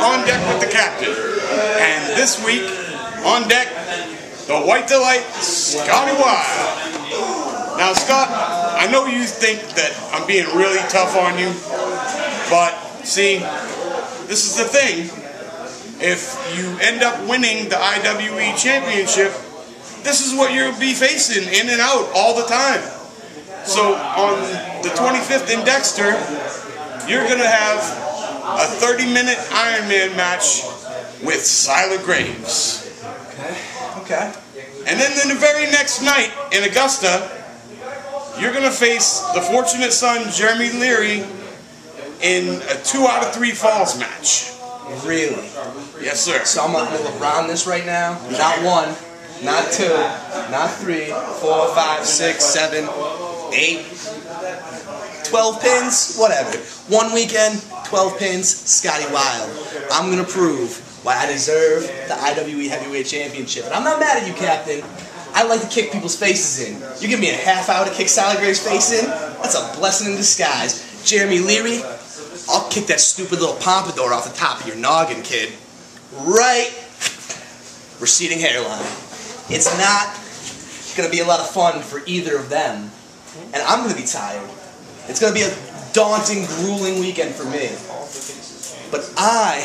on deck with the captain. And this week, on deck, the White Delight, Scotty Wild. Now, Scott, I know you think that I'm being really tough on you, but see, this is the thing. If you end up winning the IWE Championship, this is what you'll be facing in and out all the time. So on the 25th in Dexter, you're going to have a 30 minute Iron Man match with Silent Graves. Okay. Okay. And then in the very next night in Augusta, you're going to face the Fortunate Son, Jeremy Leary, in a two out of three falls match. Really? Yes, sir. So I'm gonna LeBron this right now. Not one, not two, not three, four, five, six, seven, eight, twelve pins, whatever. One weekend, twelve pins, Scotty Wild. I'm gonna prove why I deserve the IWE Heavyweight Championship. And I'm not mad at you, Captain. I like to kick people's faces in. You give me a half hour to kick Sally Gray's face in? That's a blessing in disguise. Jeremy Leary, I'll kick that stupid little pompadour off the top of your noggin, kid. Right. Receding hairline. It's not going to be a lot of fun for either of them. And I'm going to be tired. It's going to be a daunting, grueling weekend for me. But I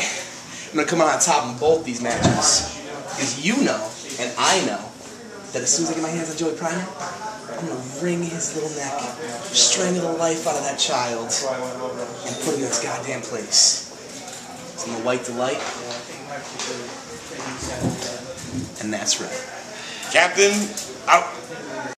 am going to come out on top in both these matches. Because you know, and I know, that as soon as I get my hands on Joey Primer, I'm going to wring his little neck, strangle the life out of that child, and put him in this goddamn place. It's in the white delight. And that's right. Captain, out.